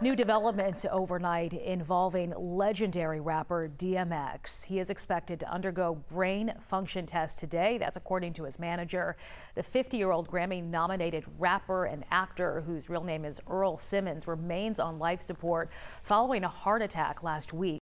New developments overnight involving legendary rapper DMX. He is expected to undergo brain function tests today. That's according to his manager. The 50-year-old Grammy-nominated rapper and actor, whose real name is Earl Simmons, remains on life support following a heart attack last week.